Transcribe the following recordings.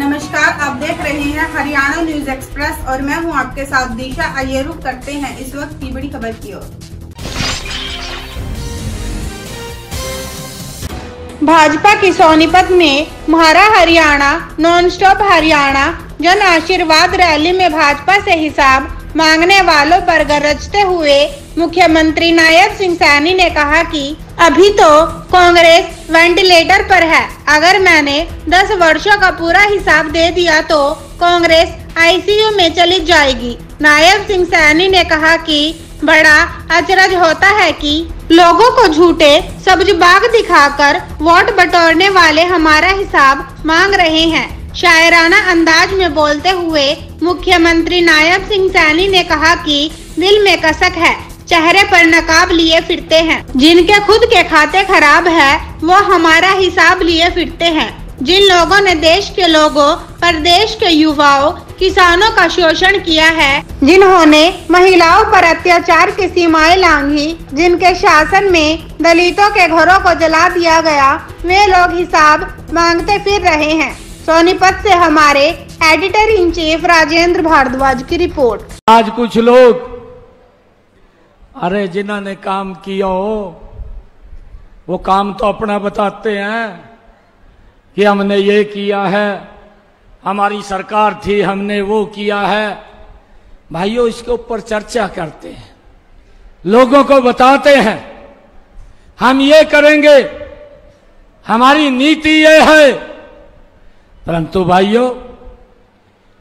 रहे हैं Haryana news express और मैं हूँ आपके साथ दिशा। आइए रुक करते हैं इस वक्त की बड़ी खबर की ओर। भाजपा की सोनीपत में महारा Haryana non stop Haryana, Jan Ashirwad rally में भाजपा से हिसाब मांगने वालों पर गरजते हुए मुख्यमंत्री नायब सिंह सैनी ने कहा कि अभी तो कांग्रेस वेंटिलेटर पर है। अगर मैंने 10 वर्षों का पूरा हिसाब दे दिया तो कांग्रेस आईसीयू में चली जाएगी। नायब सिंह सैनी ने कहा कि बड़ा अचरज होता है कि लोगों को झूठे सब्ज बाग दिखाकर वोट बटोरने वाले हमारा हिसाब मांग रहे हैं। शायराना अंदाज में बोलते हुए मुख्यमंत्री नायब सिंह सैनी ने कहा कि दिल में कसक है, चेहरे पर नकाब लिए फिरते हैं। जिनके खुद के खाते खराब है वो हमारा हिसाब लिए फिरते हैं। जिन लोगों ने देश के लोगों, प्रदेश के युवाओं, किसानों का शोषण किया है, जिन्होंने महिलाओं पर अत्याचार की सीमाएँ लांघी, जिनके शासन में दलितों के घरों को जला दिया गया, वे लोग हिसाब मांगते फिर रहे हैं। सोनीपत से हमारे editor in chief Rajendra Bhardwaj की रिपोर्ट। आज कुछ लोग, अरे जिन्होंने काम किया हो, वो काम तो अपना बताते हैं कि हमने ये किया है, हमारी सरकार थी, हमने वो किया है। भाइयों, इसके ऊपर चर्चा करते हैं। लोगों को बताते हैं, हम ये करेंगे, हमारी नीति ये है परंतु भाइयों,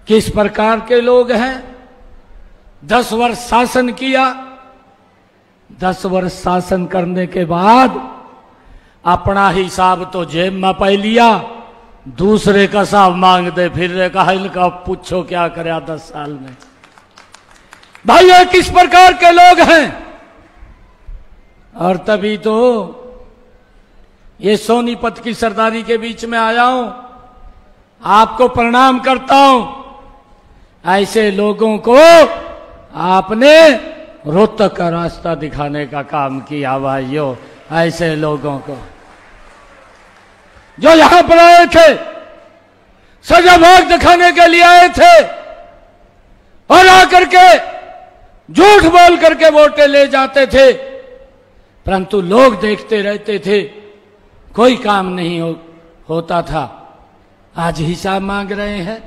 किस प्रकार के लोग हैं? दस वर्ष शासन किया, दस वर्ष शासन करने के बाद अपना हिसाब तो जेब में पै लिया, दूसरे का साहब मांग दे, फिर रहे कहा इनका पूछो क्या करे दस साल में। भाई ये किस प्रकार के लोग हैं? और तभी तो ये सोनीपत की सरदारी के बीच में आया हूँ। आपको प्रणाम करता हूँ। ऐसे लोगों को आपने रोहतक का रास्ता दिखाने का काम किया भाइयों। ऐसे लोगों को। जो यहाँ पर आए थे सजा भाग दिखाने के लिए आए थे और आकर के झूठ बोल करके वोटे ले जाते थे परंतु लोग देखते रहते थे कोई काम नहीं हो, होता था। आज हिसाब मांग रहे हैं।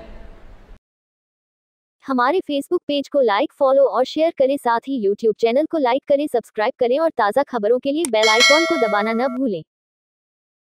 हमारे फेसबुक पेज को लाइक फॉलो और शेयर करें। साथ ही यूट्यूब चैनल को लाइक करें सब्सक्राइब करें और ताज़ा खबरों के लिए बेल आइकॉन को दबाना न भूलें।